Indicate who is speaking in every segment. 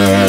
Speaker 1: Yeah.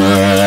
Speaker 1: Yeah.